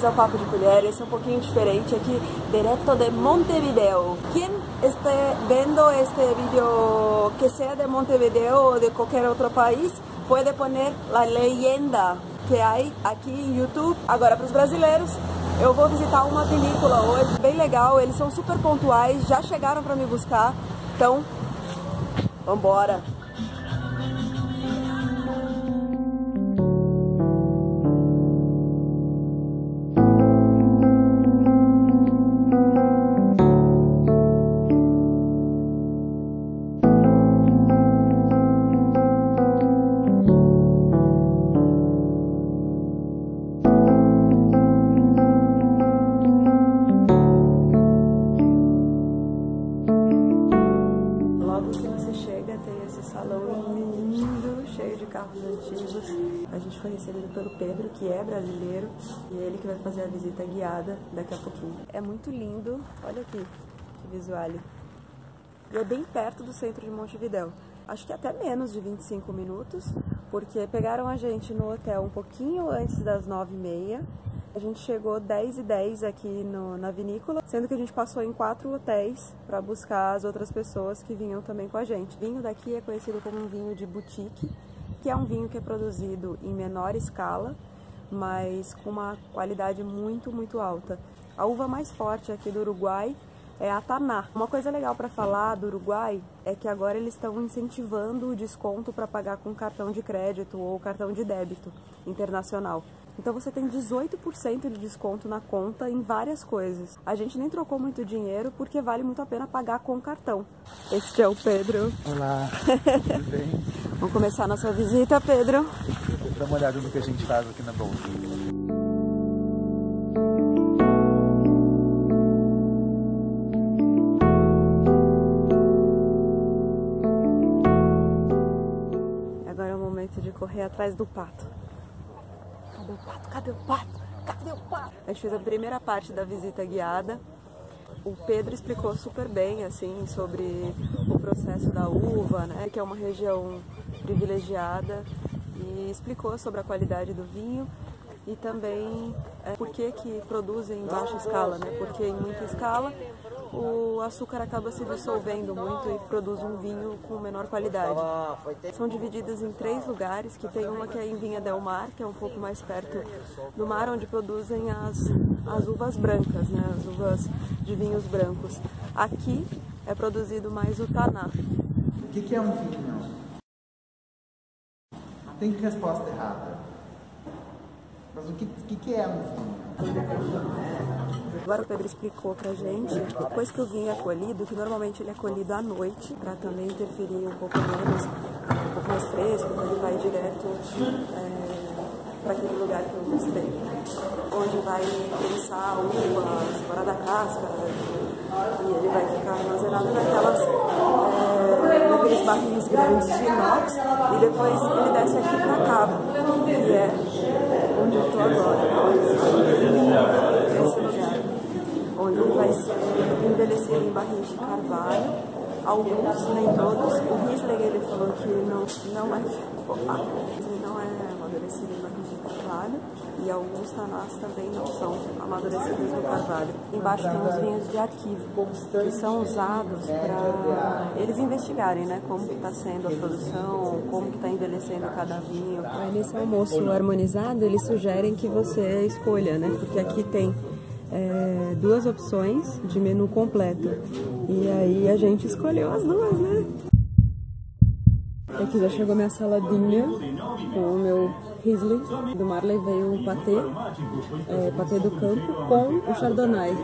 bem-vindos ao Papo de Colher. Esse é um pouquinho diferente aqui, direto de Montevideo. Quem está vendo este vídeo que seja de Montevideo ou de qualquer outro país, pode poner a legenda que há aqui em YouTube. Agora, para os brasileiros, eu vou visitar uma vinícola hoje, bem legal. Eles são super pontuais, já chegaram para me buscar. Então, vambora! Que é brasileiro, e é ele que vai fazer a visita guiada daqui a pouquinho. É muito lindo, olha aqui que visual. E é bem perto do centro de Montevidéu. Acho que até menos de 25 minutos, porque pegaram a gente no hotel um pouquinho antes das 9h30 a gente chegou 10 e 10 aqui no, na vinícola, sendo que a gente passou em quatro hotéis para buscar as outras pessoas que vinham também com a gente. Vinho daqui é conhecido como um vinho de boutique, que é um vinho que é produzido em menor escala, mas com uma qualidade muito, muito alta. A uva mais forte aqui do Uruguai é a Taná. Uma coisa legal para falar do Uruguai é que agora eles estão incentivando o desconto para pagar com cartão de crédito ou cartão de débito internacional. Então você tem 18% de desconto na conta em várias coisas. A gente nem trocou muito dinheiro porque vale muito a pena pagar com cartão. Este é o Pedro. Olá, tudo bem? Vamos começar a nossa visita, Pedro. Dá uma olhada no que a gente faz aqui na bolsa. Agora é o momento de correr atrás do pato. Cadê o pato? Cadê o pato? Cadê o pato? A gente fez a primeira parte da visita guiada. O Pedro explicou super bem assim sobre o processo da uva, né, que é uma região privilegiada e explicou sobre a qualidade do vinho e também é, por que que produzem em baixa escala, né? Porque em muita escala o açúcar acaba se dissolvendo muito e produz um vinho com menor qualidade. São divididas em três lugares, que tem uma que é em Vinha del Mar, que é um pouco mais perto do mar, onde produzem as, as uvas brancas, né? as uvas de vinhos brancos. Aqui é produzido mais o taná. O que, que é um vinho? Tem resposta errada. Mas o que, que, que é um vinho? Agora o Pedro explicou pra gente, depois que o vinho é colhido, que normalmente ele é colhido à noite, para também interferir um pouco menos, um pouco mais fresco, então ele vai direto é, para aquele lugar que eu mostrei, onde vai prensar a uva, fora da casca, e ele vai ficar armazenado naquelas, é, naqueles barris grandes de inox, e depois ele desce aqui pra cava, que é onde eu tô agora, esse lugar onde ele vai ser envelhecido em barris de carvalho. Alguns, nem todos. O Riesling ele falou que não, não é opa, ele não é amadurecido em barris de carvalho. E alguns tanás também não são amadurecidos no carvalho. Embaixo tem os vinhos de arquivo, que são usados para eles investigarem né, como que está sendo a produção, como que está envelhecendo cada vinho. Aí nesse almoço harmonizado, eles sugerem que você escolha, né? Porque aqui tem é, duas opções de menu completo. E aí a gente escolheu as duas, né? Aqui já chegou minha saladinha com o meu Riesling. Do Marley veio o patê, é, patê do campo com o Chardonnay.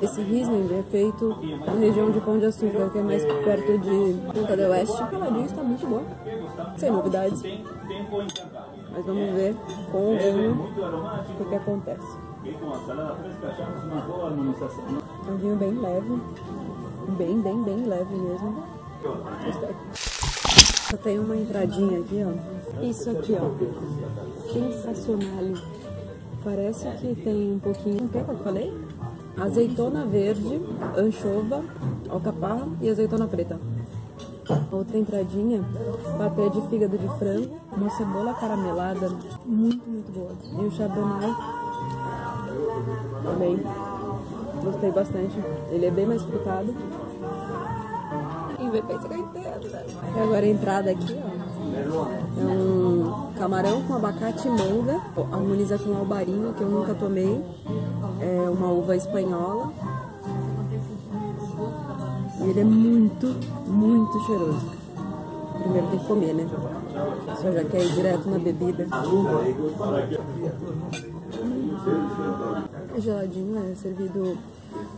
Esse Riesling é feito na região de Pão de Açúcar, que é mais perto de Punta del Oeste. O caladinho está muito bom, sem novidades. Mas vamos ver com o vinho o que, que acontece. É um vinho bem leve, bem, bem, bem leve mesmo. Gostei. Só tem uma entradinha aqui, ó. Isso aqui, ó. Sensacional. Parece que tem um pouquinho. O que eu falei? Azeitona verde, anchova, alcaparra e azeitona preta. Outra entradinha, patê de fígado de frango, uma cebola caramelada, muito, muito boa. E o chardonnay Também gostei bastante. Ele é bem mais frutado. E agora a entrada aqui, ó. É um camarão com abacate manga. Harmoniza com albarinho, que eu nunca tomei. É uma uva espanhola. E ele é muito, muito cheiroso. Primeiro tem que comer, né? Só já quer ir direto na bebida. É geladinho, é servido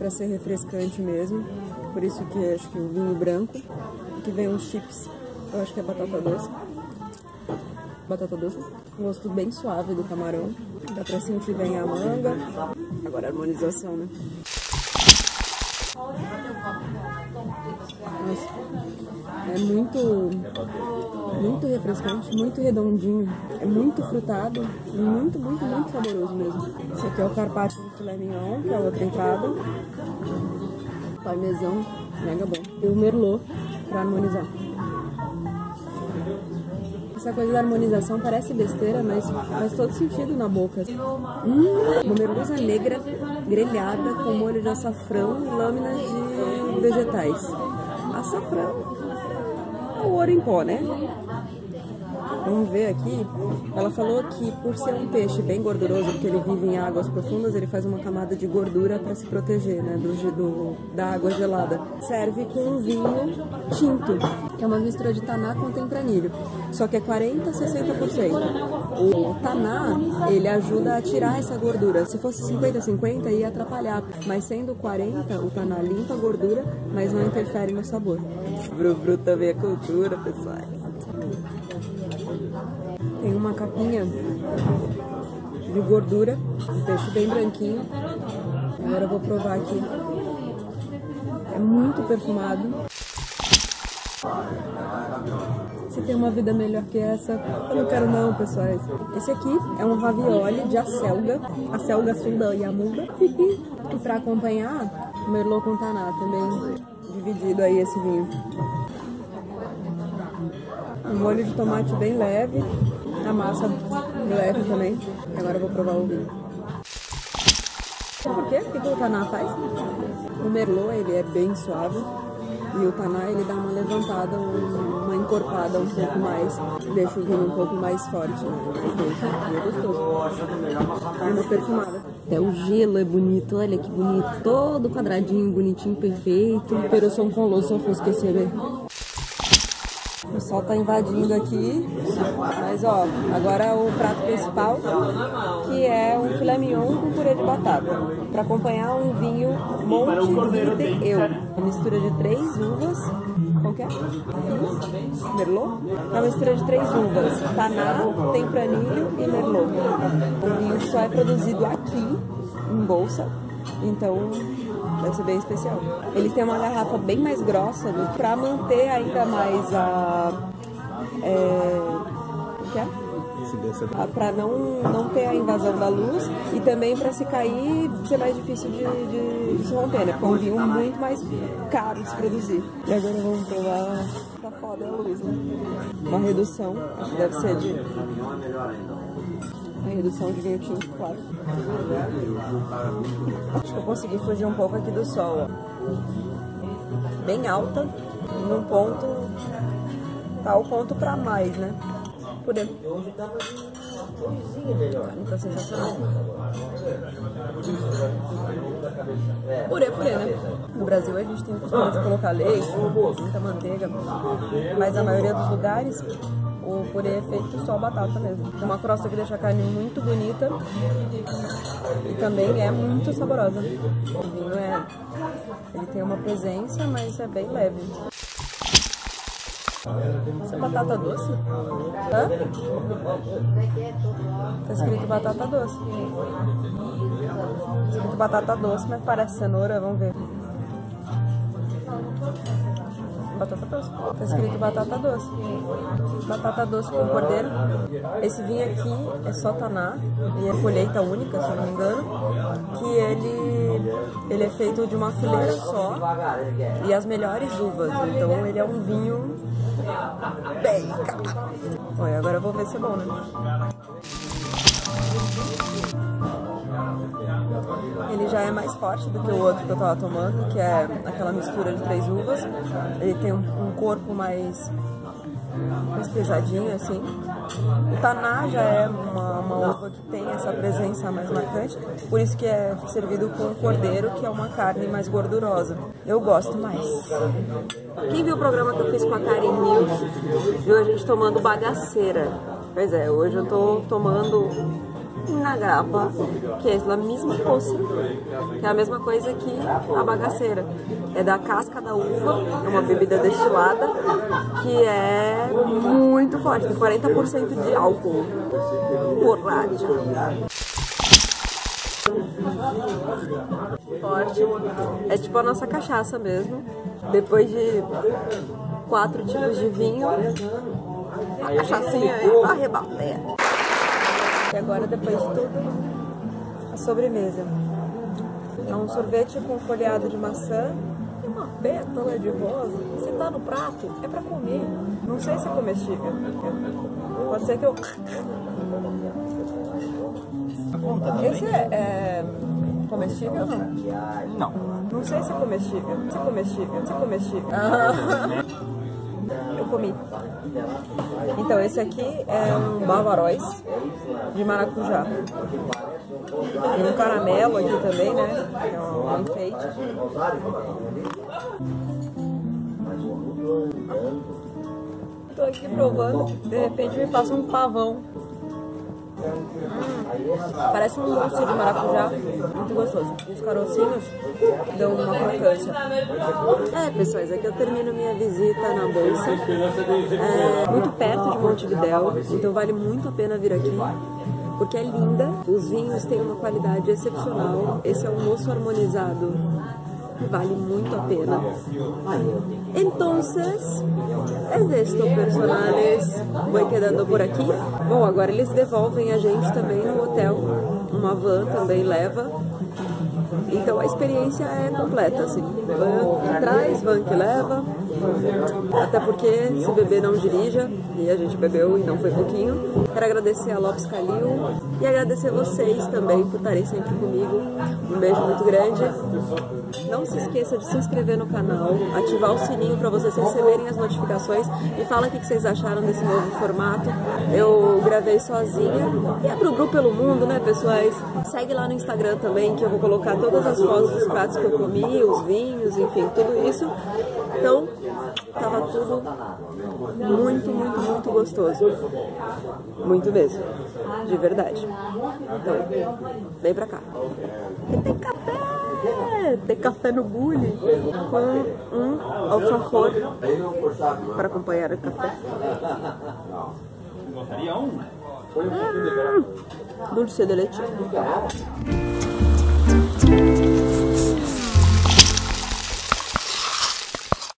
para ser refrescante mesmo. Por isso que acho que o vinho branco. Aqui vem uns chips, eu acho que é batata doce. Batata doce. Gosto bem suave do camarão. Dá pra sentir bem a manga. Agora a harmonização, né? É muito, muito refrescante, muito redondinho, é muito frutado, muito, muito, muito saboroso mesmo. Esse aqui é o carpaccio de filé mignon, que é a outra entrada. Parmesão, mega bom. E o merlot pra harmonizar. Essa coisa da harmonização parece besteira, mas faz todo sentido na boca. Hum, uma merluza negra grelhada com molho de açafrão e lâminas de vegetais. Açafrão é o ouro em pó, né? Vamos ver aqui. Ela falou que por ser um peixe bem gorduroso, porque ele vive em águas profundas, ele faz uma camada de gordura para se proteger, né, do, do, da água gelada. Serve com um vinho tinto, que é uma mistura de taná com tempranilho. Só que é 40 a 60%. O taná, ele ajuda a tirar essa gordura. Se fosse 50 50 ia atrapalhar, mas sendo 40, o taná limpa a gordura, mas não interfere no sabor. Bru, bru também é cultura, pessoal. Uma capinha de gordura, um peixe bem branquinho. Agora eu vou provar aqui. É muito perfumado. Se tem uma vida melhor que essa, eu não quero não, pessoal. Esse aqui é um ravioli de acelga, acelga sunda e amunda. E para acompanhar, merlot com taná também, dividido aí esse vinho. Um molho de tomate bem leve, a massa leve também. Agora eu vou provar o vinho. Por quê? O que o taná faz? O merlot ele é bem suave e o taná ele dá uma levantada, uma encorpada um pouco mais, deixa o vinho um pouco mais forte. Né? É gostoso. É uma perfumada. Até o gelo é bonito, olha que bonito. Todo quadradinho, bonitinho, perfeito. Pero são colosso, eu esquecer. O sol tá invadindo aqui, mas ó, agora o prato principal, que é um filé mignon com purê de batata. Para acompanhar um vinho Monte Eu, uma mistura de três uvas. Qual que é? Merlot? É uma mistura de três uvas, taná, tempranilho e merlot. O vinho só é produzido aqui, em Bolsa, então Deve ser bem especial. Eles têm uma garrafa bem mais grossa para manter ainda mais a. É, o que é? Para não, não ter a invasão da luz e também para se cair ser mais difícil de, de, de se romper, né? Porque um vinho muito mais caro de se produzir. E agora vamos provar. Tá foda a luz, né? Uma redução, acho que deve ser de a redução de vinho tinto, claro. Acho que eu consegui fugir um pouco aqui do sol, ó. Bem alta, num ponto, tá o ponto pra mais, né? Purê. Carne tá sensacional. Purê, purê, né? No Brasil a gente tem o costume de colocar leite, muita manteiga, mas a maioria dos lugares o purê é feito só batata mesmo. Uma crosta que deixa a carne muito bonita e também é muito saborosa. O vinho é. Ele tem uma presença, mas é bem leve. Isso é batata doce? Hã? Tá escrito batata doce. Tá escrito batata doce, mas parece cenoura, vamos ver batata doce. Tá escrito batata doce. Batata doce com cordeiro. Esse vinho aqui é só taná e é colheita única, se eu não me engano. Que ele, ele é feito de uma fileira só e as melhores uvas. Então ele é um vinho bem caro. Olha, agora eu vou ver se é bom, né? É mais forte do que o outro que eu tava tomando, que é aquela mistura de três uvas. Ele tem um, um corpo mais, mais pesadinho, assim. O taná já é uma, uma uva que tem essa presença mais marcante, por isso que é servido com cordeiro, que é uma carne mais gordurosa. Eu gosto mais. Quem viu o programa que eu fiz com a Karen Mills, viu a gente tomando bagaceira. Pois é, hoje eu tô tomando na que é a mesma que é a mesma coisa que a bagaceira. É da casca da uva, é uma bebida destilada, que é muito forte, tem 40% de álcool rádio. Forte. É tipo a nossa cachaça mesmo. Depois de quatro tipos de vinho, a cachaçinha é arrebater. E agora, depois de tudo, a sobremesa. É um sorvete com folhado de maçã e uma pétala de rosa. Se tá no prato, é pra comer. Não sei se é comestível. Pode ser que eu... Esse é, é comestível não? Não. Não sei se é comestível. Se é comestível. Se é comestível. Eu comi. Então, esse aqui é um bavaróis de maracujá. Tem um caramelo aqui também, né? É um enfeite. Tô aqui provando, de repente me passa um pavão. Parece um doce de maracujá, muito gostoso. Os carocinhos dão uma crocância. É, pessoas, aqui eu termino minha visita na bolsa. É muito perto de Montevidéu, então vale muito a pena vir aqui. Porque é linda, os vinhos têm uma qualidade excepcional. Esse é um moço harmonizado vale muito a pena. Entonces, es esto, personales. Vou quedando por aqui. Bom, agora eles devolvem a gente também no hotel. Uma van também leva. Então a experiência é completa, assim. Van que traz, van que leva. Até porque se beber não dirija, e a gente bebeu e não foi pouquinho. Quero agradecer a Lopes Calil e agradecer vocês também por estarem sempre comigo. Um beijo muito grande. Não se esqueça de se inscrever no canal, ativar o sininho para vocês receberem as notificações e fala o que vocês acharam desse novo formato. Eu gravei sozinha e é pro grupo pelo mundo, né, pessoais? Segue lá no Instagram também que eu vou colocar todas as fotos dos pratos que eu comi, os vinhos, enfim, tudo isso. Então, tava tudo muito, muito, muito gostoso. Muito mesmo. De verdade. Então, vem pra cá. E tem café! Tem café no bule com um alfajor para acompanhar o café. Hum, dulce de leite.